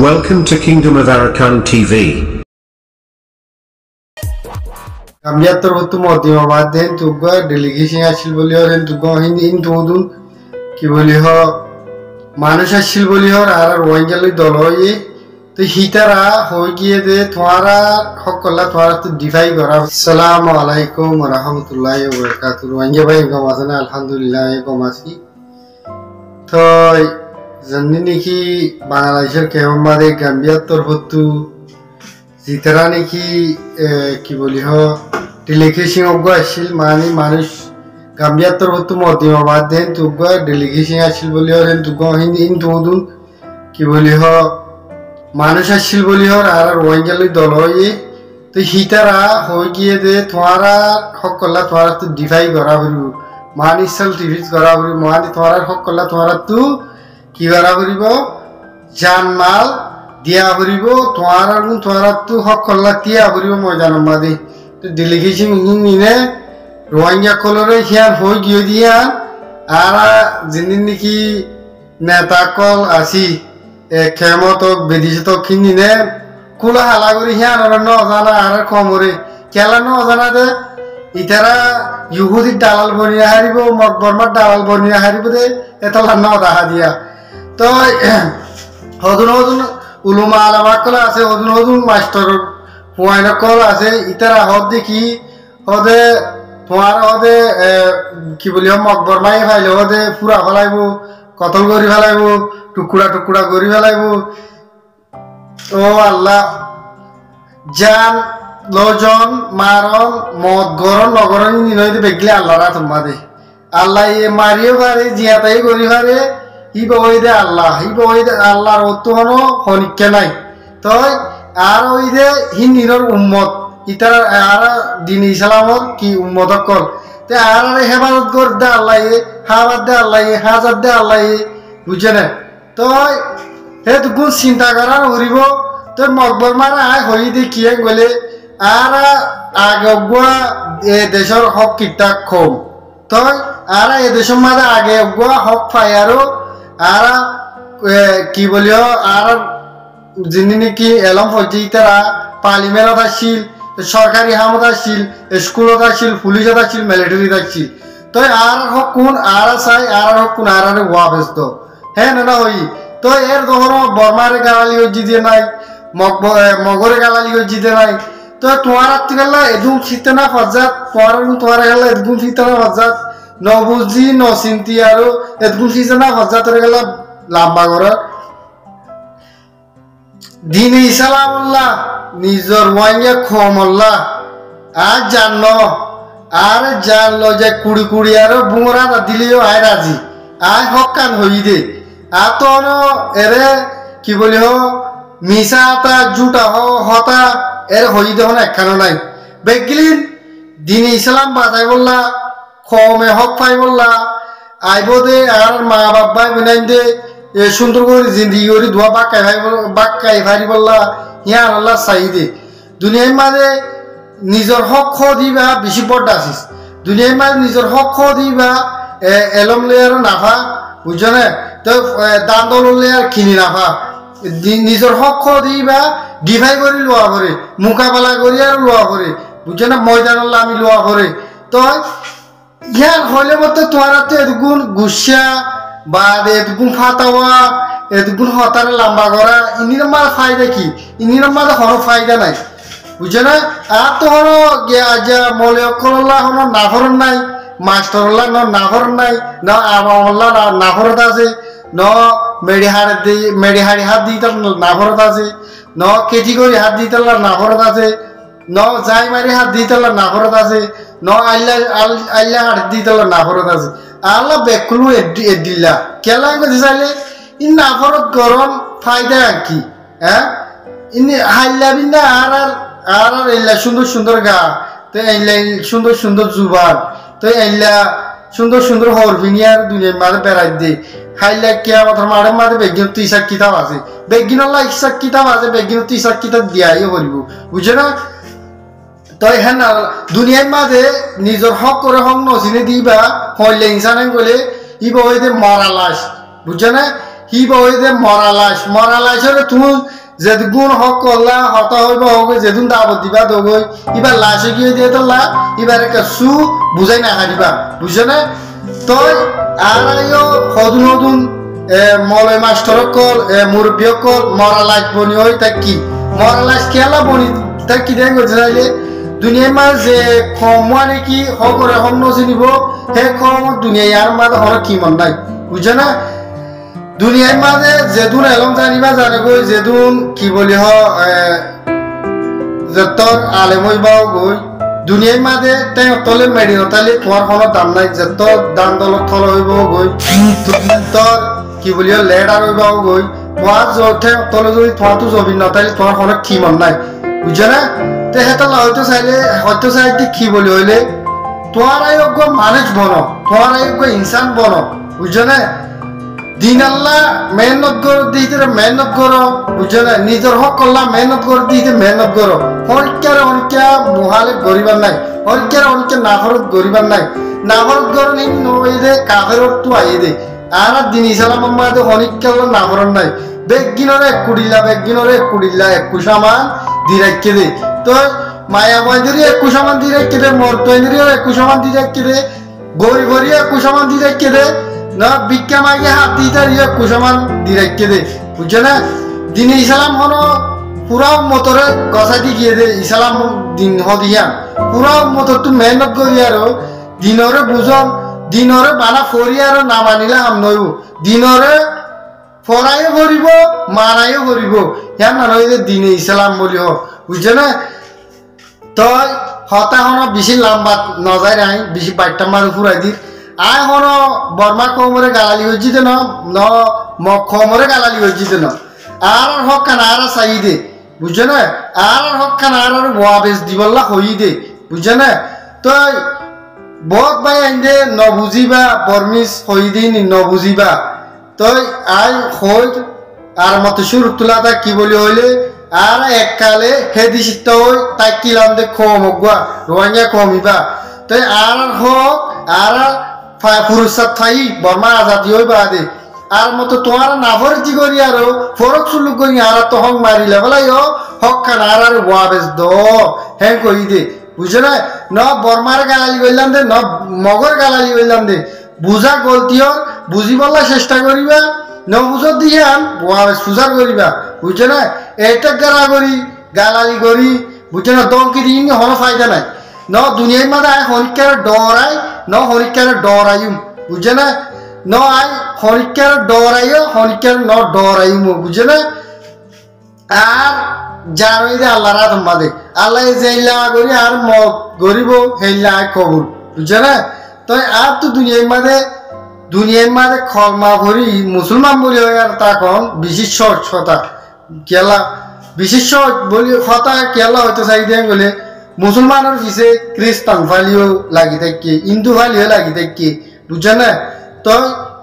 Welcome to Kingdom of Arakan TV. Ambiator hotu modi mabad den tuga delegation ashil boli hor en tuga hin in tudun. কি বলি হ মানুষ আসছিল বলি হর আর ওয়াইঙ্গেল দল হয়ে তো হিতারা হয়ে গিয়ে দে তোমারা সকলা তোমারা তো ডিফাই করা সালাম আলাইকুম রহমতুল্লাহ বরকাতুহ ওয়াইঙ্গে ভাই গম আছে না আলহামদুলিল্লাহ গম আছি তো জানি নাকি বাংলাদেশের কেমন বাদে গাম্বিয়ার তরফতু, জিতারা নাকি কি বলি হ, ডেলিগেশন অজ্ঞ আসছিল মানে মানুষ গাম্বিয়ার তরফতু মধ্যমাবাদ দেন তুগ ডেলিগেশন আসছিল বলি হর তুগ হিন তুদুন কি বলি হ, মানুষ আসছিল বলি হর আর রোহিঙ্গালি দল হয়ে তো হিতারা হয়ে গিয়ে দে, তোমারা সকলা তোমারা তো ডিফাই করা হইব মহান ইসাল টিভিত করা হইব মহান তোমারা সকলা তোমারা তো কি করা করিব? জান মাল দিয়া করিব তোমার তোমার তো সকলা তিয়া করিব ময়দান মাদি। তো ডেলিগেশন নিনে রোহিঙ্গা কলরে হিয়ান হই গিয়ে দিয়া, আর যিনি নাকি নেতা কল আছি ক্ষমত বেদিছে তো কিনিনে কুলা হালা করি হিয়ান আর নজানা আর কমরে খেলা নজানা দে ইতারা ইহুদির দালাল বনিয়া হারিব মকবরমার দালাল বনিয়া হারিব দে, এতলা ন দেখা দিয়া। তো হদুন হদুন উলুমা আলামা কলা আছে হদুন হদুন মাস্টার হুয়াইন কল আছে, ইতারা হদ দেখি, হদে তোমার হদে কি বলি মকবর মাই ফাইলে, হদে পুরা ফেলাইব, কতল করি ফেলাইব, টুকুরা টুকুরা করি ফেলাইব। ও আল্লাহ, জান লজন মারন মদ গরম নগরণ নিনইতে বেগলে আল্লাহরা তোমাদের। আল্লাহ মারিও পারে, জিয়াতাই করি পারে ই বই দে আল্লাহ, ই বই দে আল্লাহর অতো হনো হনিকে নাই। তই আর ওই দে হি নিরর উম্মত ইতার আর দিন ইসলামত কি উম্মত কল? তে আর হেফাজত কর দে আল্লাহ হাবাদ দে আল্লাহ হাজার দে আল্লাহ বুঝছে না? তই হে তুকুন চিন্তা করার হরিব তোর মকবর মারা আয় হই দি কিয়ে গলে? আর আগে এ দেশের হক কিতাক কম। তই আর এ দেশের মাঝে আগে হক পাই আরও আর কি বলিও, আর যিনি নাকি এলম ফজি তারা পার্লিমেন্টত আসছিল সরকারি হামত আসছিল স্কুলত আসছিল পুলিশত আসছিল মিলিটারিত আসছিল তই আর হক কোন আর চাই আর হক কোন আর ওয়া ব্যস্ত। হ্যাঁ না হই তো এর ধরো বর্মারে গালালি হজ্জি দিয়ে নাই মগরে গালালি হজ্জি দিয়ে নাই। তো তোমার আত্মি গেলা এদুম ফিতে না ফজাত তোমার তোমার গেলা এদুম ফিতে না ফজাত নবুজি, নচিন্তি আৰু গেলা, লাম্বা নিজর ওয়াইয়া খমল্লাহ আর জান আর জানলো যে কুড়ি কুড়ি আর বুমরা দিলেও আয় রাজি। আয় হকান হই দে। আর এরে, কি বলি হো মিশা তা, জুটা হ, হতা, এর হই দেখুন একখানো নাই। বেগিলিন, দিন ইসলাম বাজাই বললা খমে হক পাই বললা। আইব দে আর মা বাবাই বিনাইন দে এ সুন্দর করে জিন্দিগি করে ধোয়া বাক্কাই ভাই বাক্কাই ভারি বললা হিয়ার আল্লাহ চাই দে দুনিয়ার মাঝে নিজের হক দিবা বেশি বড্ডা আছিস। দুনিয়ার মাঝে নিজের হক দিবা এলম লেয়ার নাফা, বুঝছ না? তো দল লেয়ার কিনি নাফা। নিজের হক দিবা, ডিভাই করে লোয়া করে মোকাবেলা করি আর লোয়া করে বুঝছ না? ময়দান আমি লোয়া করে তো ইয়ার হলে মতো তোমার তো এদগুণ গুসা বা এদগুণ ফাতাওয়া এদগুণ হতারে লম্বা করা ইনির মার ফায়দা কি? ইনির মার হনো ফায়দা নাই। বুঝছ না? আর তো হনো যা মলে অক্ষরল্লা হনো নাফরন নাই মাস্টারল্লা ন নাফরন নাই, ন আবামল্লা নাফরত আছে, ন মেডিহাড় দি মেডিহাড়ি হাত দিতে নাফরত আছে, ন কেজি করে হাত দিতে নাফরত আছে, ন যাই মারি হাত দিতে নাফরত আছে ন আল্লাহ আল্লাহ হাত দিতে নাফরত আছে। আল্লাহ বেকুলু এদিল্লা কেলা করতে চাইলে ই নাফরত গরম, ফায়দা কি? হ্যাঁ? ইনি হাইলা বিন্দা আর আর আর আর এলা সুন্দর সুন্দর গা, তো এলা সুন্দর সুন্দর তো এলা সুন্দর সুন্দর হর দুনিয়ার মাঝে বেড়াই দে। হাইলা কিয়া মাথার মাঠের মাঝে বেগিন তিসাক কিতাব আছে। বেগিন আল্লাহ কিতাব আছে বেগিন তিসাক কিতাব দিয়াই করিব বুঝে না? তই হেন, দুনিয়ার মাঝে নিজের হক করে হক নচিনে দিবা, হইলে ইনসানে গলে ইব হইতে মরা লাশ বুঝছে না হি বই দে মরা লাশ মরা লাশের তুমি যেদুন হক করলা হতা হইব হোক যেদুন দাবত দিবা দগই ইবার লাশে গিয়ে দিয়ে তো লা ইবার একটা সু বুঝাই না হারিবা বুঝছ না তই আর সদুন সদুন মলয় মাস্টর কল মুরব্বী কল মরা লাশ বনি হই তা কি মরা লাশ খেলা বনি তা কি করতে চাইলে দুনিয়ায় মাল যে খোৱা নেকি সকলোৰে সম নজনিব সেই খং দুনিয়া ইয়াৰ মাল হ'লে কি মন নাই। বুজা না? দুনিয়াই মানে যেদুন এলং জানিবা জানেগৈ যেদুন কি বুলি হ জেতৰ আলে বাও গৈ দুনিয়াই মাজে তেওঁ তলে মেৰি নতালি কোৱাৰ খনত দাম নাই জেতৰ দান তলত থল হৈ বাও গৈ কি বুলি লেড আৰু বাও গৈ কোৱা তলে যদি থোৱাটো জবিন নতালি কোৱাৰ খনত কি মন নাই। বুজা না? তে হেতা হয়তো চাইলে, হয়তো চাইতে কি বলি হইলে তোমার আয়োগ্য মানুষ বন তোমার আয়োগ্য ইনসান বন বুঝছ না দিন আল্লাহ মেহনত করো দিতে মেহনত করো বুঝছ না নিজের হক করলাম মেহনত করে দিতে মেহনত করো। হরিকার অনেকা মহালে গরিবার নাই হরিকার অনেকে নাফরত গরিবার নাই। নাফরত গরো নি নই দে কাফের তো আই দে। আর দিন ইসালাম আমাদের হনিকার নাফরত নাই। বেগিনরে কুড়িলা বেগিনরে কুড়িলা একুশ আমান দিরাইকে দে তো মায়া বন্ধুরি একুশ আমান দিরাইকে দে মর্তন্দ্রি একুশ আমান দিরাইকে দে গরি গরি একুশ আমান দিরাইকে দে না বিজ্ঞা মাগে হাত দিতে ইয়ে কুসমান দিরাইকে দে বুঝছে না দিনে ইসলাম হনো পুরা মতরে গছাটি গিয়ে দে ইসলাম দিন হদিয়া পুরা মতর তো মেহনত করি আরও দিনরে বুঝম দিনরে বানা ফরি আরও না মানিলে হাম নইব দিনরে ফরাইও ভরিব মারাইও ভরিব ইয়ার না নয় দিনে ইসলাম হোক বুঝছে না তই হতা হনো বেশি লম্বা নজায় নাই বেশি বাইটটা মার ফুরাই দি আয় হন বর্মা কমরে গালালি হয়েছি ন ন কমরে গালালি হয়েছি ন। আর হক খান আর চাই দে বুঝছে না আর হক খান আর আর বোয়া বেশ দিবল্লা হই দে বুঝছে না তই বহুত বাই আইন দে, নবুজিবা বর্মিস হই দিন নবুজিবা। তই আই হই আর মতো সুর তোলাটা কি বলি হইলে? আর এককালে হেদি সিদ্ধ হই তাই কিলাম দে খম হগুয়া রোয়াঙ্গা কমিবা তাই আর হোক, আর পুরুষার থাই, বর্মা আজাদি হই বাদে আর মতো তোমার নাভর জি করি আর, ফরক সুলুক করি আর তো হং মারিলে বলাই ও, হক খান আর আর ওয়া বেশ দ। হ্যাঁ কই দে, বুঝছ না ন বর্মার গালালি কইলাম দে, ন মগর গালালি কইলাম দে। বুঝা গলতি হল বুঝিবলা চেষ্টা করিবা। ন বুঝত দিয়ে আন ওয়া সুজার করিবা। বুঝছ না এটা গালা করি গালালি করি বুঝছ না দমকি দিন হনো ফায়দা নাই। ন দুনিয়ার মাঝে আয় হরিকার ডরাই ন হরিকার ডরাইম বুঝছে না ন আয় হরিকার ডরাইও হরিকার ন ডরাইম বুঝছে না আর জানোই যে আল্লাহ রাত মাদে আল্লাহ যেইলা করি আর ম গরিব আয় কবুল। বুঝছে না তো আর তো দুনিয়ার মাঝে দুনিয়ার মাঝে খলমা ভরি মুসলমান বলি হয় আর তখন বিশিষ্ট কথা কেলা, বিশিষ্ট বলি কথা কেলা হয়তো চাই দিয়ে গেলে, মুসলমানের পিছে খ্রিস্টান ফালিও লাগি থাকে হিন্দু ফালিও লাগি থাকে বুঝছে না? তো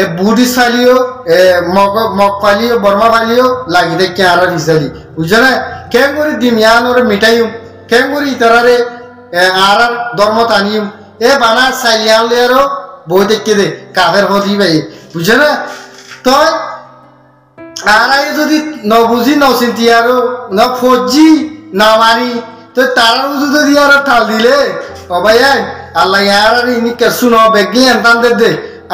এ বুদ্ধিস্ট ফালিও এ মগ মগ ফালিও বর্মা ফালিও লাগি থাকে আর পিছালি বুঝছে না? কেন করে দিম ইয়ান ওরে মিটাইম কেন করে ইতারারে আর ধর্ম টানিম এ বানা চাইলিয়ান লিয়ারও বই দেখকে দে কাফের হদি ভাই বুঝছে না? তো আর যদি নবুঝি নচিন্তি আৰু ন ফজি না মানি তো তারা যদি আর ঠাল দিলে ও ভাই আল্লাহ আর আর ইনি কেসু ন বেগলি এনতান দে দে।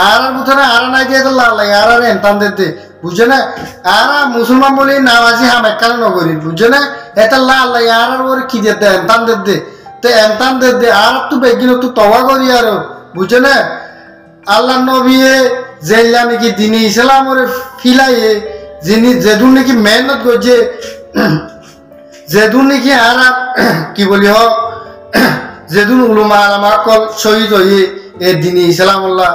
আর আর বুঝে আর নাই দিয়ে তো আল্লাহ আর আর এনতান দে দে। বুঝছে না? আর মুসলমান বলে নামাজি হাম এককালে নগরি বুঝছে না? এটা লা আল্লাহ আর আর ওর কি দিয়ে এনতান দে দে। তো দে দে, আর আল্লাহ নবিয়ে জেলা নাকি দিনে ইসলামরে ফিলাইয়ে মেহনত করছে যেদুন নাকি আর কি বলি হ যেদুন উলুমা আলামা কল শহীদ হয়ে এ দিনে ইসলামুল্লাহ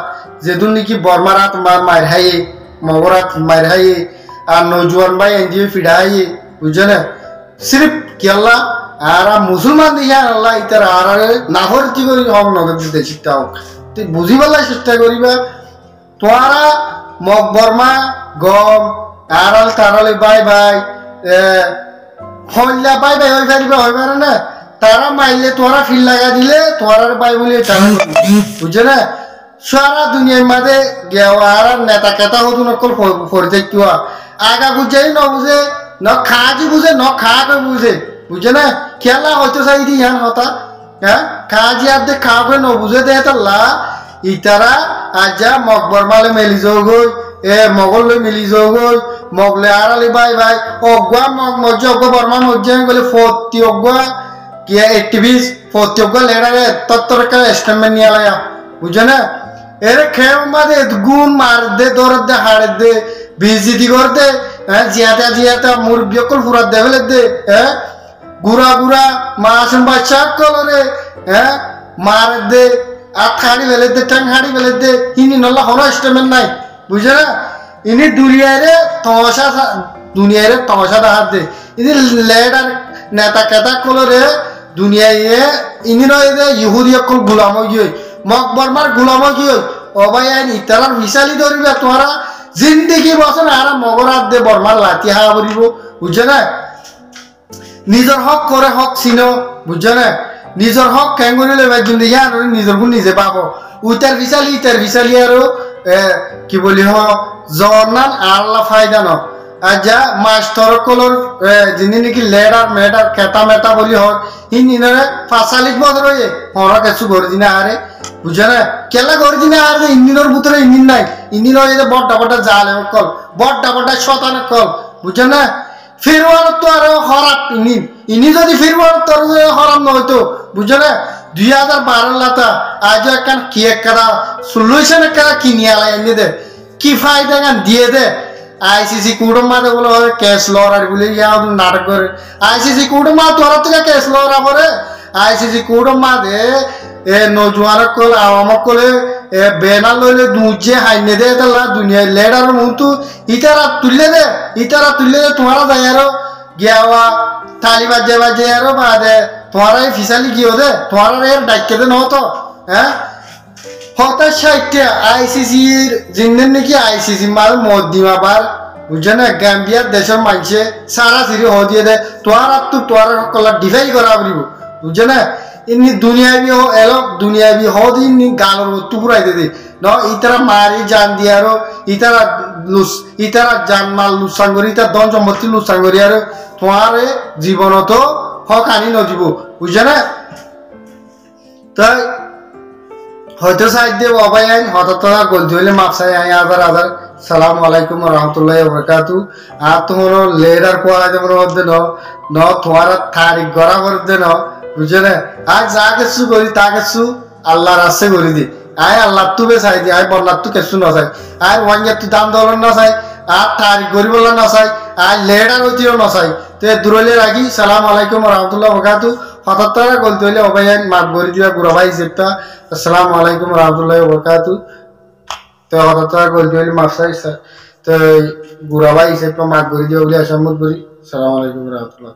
যেদুন নাকি বর্মারাত মার মায়ের হাইয়ে মগরাত মায়ের হাইয়ে, আর নজওয়ান ভাই এনজিও ফিডা হাইয়ে বুঝছ না সিরিফ কি আল্লাহ? আর মুসলমান দেখে আল্লাহ ইতার আর নাহর কি করি হক নগদ দিতে শিখতে হোক তুই বুঝিবেলার চেষ্টা করিবা তোরা মগ বর্মা, গম, আড়াল তাড়ালে বাই বাই হল্লা বাই বাই হয়ে পারিবা হয়ে পারে না। তারা মাইলে তোরা ফিল লাগা দিলে তোরার বাই বলে বুঝছে না? সারা দুনিয়ার মাঝে গেওয়ার নেতা কেতা হতো নকল ফরিতে কিয়া আগা বুঝাই ন বুঝে, ন খাজি বুঝে, ন খা বুঝে। বুঝে না? খেলা হয়তো চাই দি ইয়ান হতা হ্যাঁ? খাজি আর দে খা করে ন বুঝে দে লা, ইতারা আজা মকবর মালে মেলি যাও গই এ, মগল লৈ মিলি যাও গই মগলে আড়ালি বাই বাই অগুয়া মগ মজ্জা অগুয়া বর্মা মজ্জা গলে ফতি অগুয়া কিয়া একটিভিস ফতি অগুয়া লেডারে তত্তরকা স্টেটমেন্ট নিয়ে আলায়া বুঝে না? এরে খেয়ে মাদে গুণ মার দে দৌড় দে হাড়ে দে বিজিতি কর দে হ্যাঁ জিয়াতে জিয়াতে মুরব্বী অকল ফুরাত দে ফেলে দে হ্যাঁ গুড়া গুড়া মাসুম বাচ্চা কলরে হ্যাঁ? মার দে, আর হাড়ি ফেলে দে, ঠ্যাং হাড়ি ফেলে দে। ইনি নল্লা হলো স্টেটমেন্ট নাই বুঝে না? ইনি দুনিয়ারে তমাশা দুনিয়ারে তমাশা দেখার দে। ইনি লেডার নেতা কেতা কলরে দুনিয়ায় ইনি নয় দে, ইহুদি অকল গুলাম গিয়ে মক বর্মার গুলাম গিয়ে অবাই আইন ইতালার মিশালি ধরিবে তোরা জিন্দিগি বসে না আর মগরাত দে, বর্মার লাঠি হা বুঝছে না? নিজের হক করে হক চিন বুঝছে না? নিজের হক কেন করিলে যদি ইয়ার নিজের গুণ নিজে পাব। উইটার বিচালি ইটার বিচালি আৰু কি বলি হ জর্নাল আল্লাহ ফায়দা ন আজা মাস্টার কলর যিনি নাকি লেডার মেডার খেতা মেটা বলি হক হিনি নরে ফাঁসালিক বদর হয়ে হরা কিছু করে দিনা আরে বুঝে না? কেলা করে দিনা আর ইঞ্জিনের ভিতরে ইঞ্জিন নাই। ইঞ্জিন হয়ে যে বড্ডা বড্ডা জাল কল, বড্ডা বড্ডা শতান কল বুঝে না? ফিরওয়ার তো আর হরাপ ইনি। ইনি যদি ফিরওয়ার তোর হরাপ নয়তো বুঝে না? দুই হাজার বারো লাতা আজ একখান কি একটা সলিউশন একটা কিনি আলাই এনে দে? কি ফায়দা গান দিয়ে দে? আইসিসি কুটুম মাতে বলে কেস লড়ার বলে ইয়া নাটক করে। আইসিসি কুটুম মা তোরা থেকে কেস লড়া পরে আইসিসি কুটুম মাতে এ নজুয়ার কল, আওয়ামক কলে এ বেনার লইলে দুজে হাইনে দে তালা দুনিয়া লেডার মুন্তু ইতারা তুললে দে, ইতারা তুললে দে, তোমারা যাই আরও। গিয়াওয়া থালি বাজে বাজে আরও বাদে তোমারা ফিসালি গিয়ে দে, তোমারা এর ডাইকে দে নতো হ্যাঁ? হতাশ সাইটে আইসিসির জিন্দের নাকি আইসিসি মাল মদ্দিমা বার, বুঝছে না? গাম্বিয়ার দেশের মানুষে সারা সিরি হ দিয়ে দে তোয়ার আর তো তোয়ার কলা ডিফাই করা পারিব বুঝছে না? ইনি দুনিয়াবি হ এলো দুনিয়াবি হ দি ইনি গালর বস্তু পুরাই দে ন, ইতারা মারি জান দিয়ে আরও ইতারা ইতারা জান মাল লুসান করি, ইতার দন সম্পত্তি লুসান করি আর। তোমার জীবনত হক আনি নদিব বুঝছে না? তাই হয়তো সাইড দিয়ে বাবাই আইন, হঠাৎ গলতি হইলে মাপ চাই আই আদার আদার। সালাম আলাইকুম রহমতুল্লাহ বরকাতু। আর তোমার লেডার কোয়া যেমন ন ন তোমার তারিখ গড়া করতে, ন। বুঝছে না আজ যা কিছু করি, তা কিছু আল্লাহর আছে করি দি। আয় আল্লাহ তু বে চাই দি, আয় বন্যার তু কিছু চাই আয় তু দাম দলন ন আর তারিখ গরিব ন চাই হইতেও ন চাই তে দূরলে রাখি, সালাম আলাইকুম রহমতুল্লাহ বরকাতু। হঠাৎ তারা গলতি হইলে অবাই মাত গড়ি দিবা গুড়া ভাই হিসেবটা আসসালামু আলাইকুম রহমতুল্লাহ বরকাতু। তো হঠাৎ তারা গলতি হইলে মাপ চাই তো গুড়া ভাই হিসেবটা মাত গড়ি দিবা বলে আসামত করি সালাম আলাইকুম রহমতুল্লাহ